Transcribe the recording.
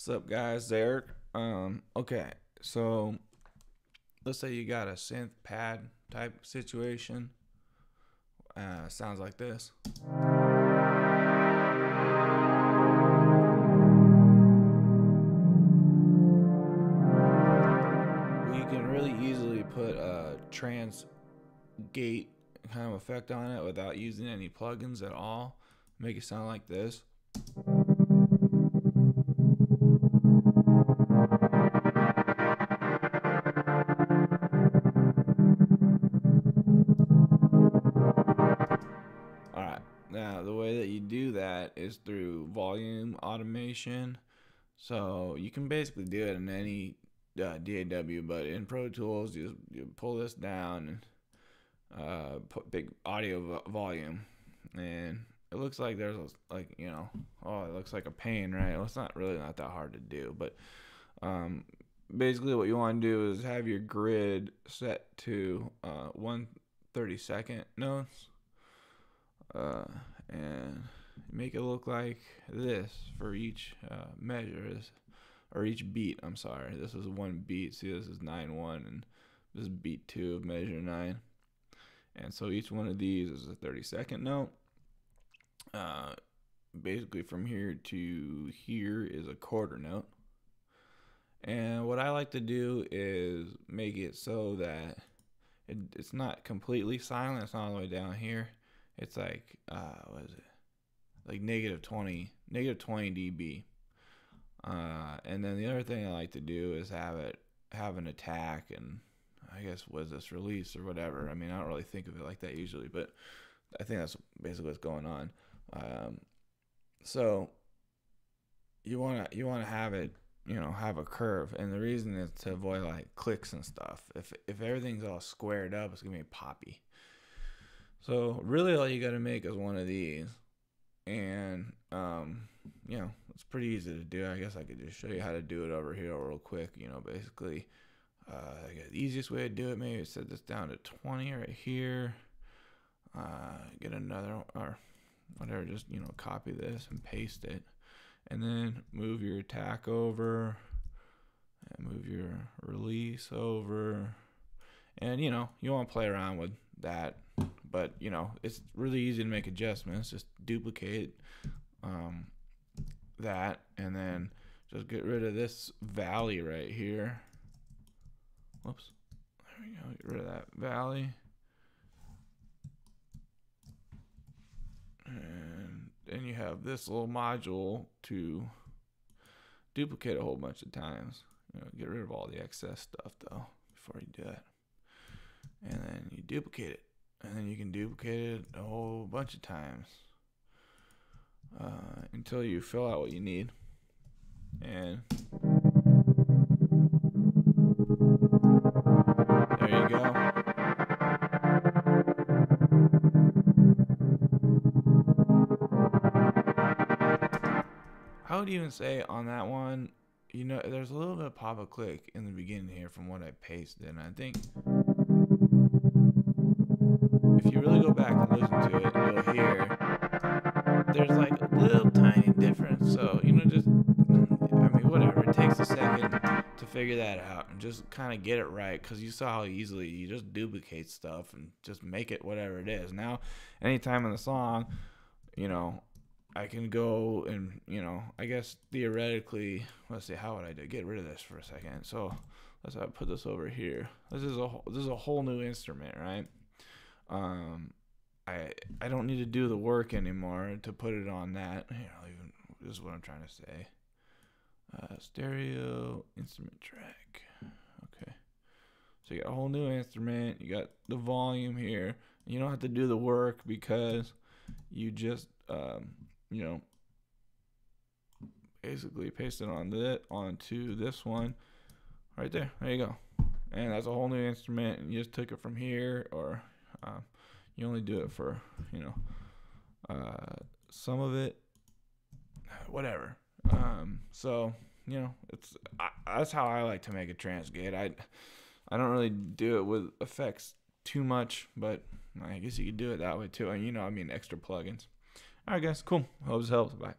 What's up, guys? Derek. Um, okay, so let's say you got a synth pad type situation. Uh, sounds like this. We can really easily put a trance gate kind of effect on it without using any plugins at all. Make it sound like this. Now, the way that you do that is through volume automation. So you can basically do it in any uh, DAW, but in Pro Tools, you, you pull this down and uh, put big audio vo- volume, and it looks like there's a, like you know, oh, it looks like a pain, right? Well, it's not really not that hard to do, but um, basically what you want to do is have your grid set to uh, one thirty second notes uh, and make it look like this for each uh, measure or each beat. I'm sorry, this is one beat. See, this is nine one, and this is beat two of measure nine. And so each one of these is a 30 second note. Uh, basically, from here to here is a quarter note. And what I like to do is make it so that it, it's not completely silent. It's not all the way down here it's like uh what is it? Like negative 20 negative 20 db. Uh and then the other thing i like to do is have it have an attack and i guess was this release or whatever. I mean i don't really think of it like that usually but i think that's basically what's going on. Um so you want to you want to have it you know have a curve. And the reason is to avoid like clicks and stuff. If if everything's all squared up it's gonna be poppy so really, all you got to make is one of these, and um, you know it's pretty easy to do. I guess I could just show you how to do it over here real quick. You know, basically, uh, the easiest way to do it maybe is set this down to 20 right here. Uh, get another or whatever. Just you know, copy this and paste it, and then move your attack over, and move your release over, and you know you want to play around with that but you know it's really easy to make adjustments just duplicate um, that and then just get rid of this valley right here. Whoops. There we go. Get rid of that valley. And then you have this little module to duplicate a whole bunch of times. You know get rid of all the excess stuff though before you do it. And then you duplicate it and then you can duplicate it a whole bunch of times uh, until you fill out what you need. And there you go. I would even say on that one you know there's a little bit of pop a click in the beginning here from what I pasted and I think if you really go back and listen to it, you'll hear there's like a little tiny difference. So, you know, just, I mean, whatever. It takes a second to figure that out and just kind of get it right because you saw how easily you just duplicate stuff and just make it whatever it is. Now, anytime in the song, you know, I can go and, you know, I guess theoretically, let's see, how would I do? Get rid of this for a second. So, let's uh, put this over here. This is a this is a whole new instrument, right? Um, I I don't need to do the work anymore to put it on that. I'll even this is what I'm trying to say. Uh, stereo instrument track. Okay, so you got a whole new instrument. You got the volume here. You don't have to do the work because you just um, you know basically paste it on that onto this one right there. There you go. And that's a whole new instrument, and you just took it from here or um, you only do it for you know uh, some of it, whatever. Um, so you know it's I, that's how I like to make a trance gate. I I don't really do it with effects too much, but I guess you could do it that way too. And you know, I mean, extra plugins. All right, guys, cool. Hope this helps. Bye.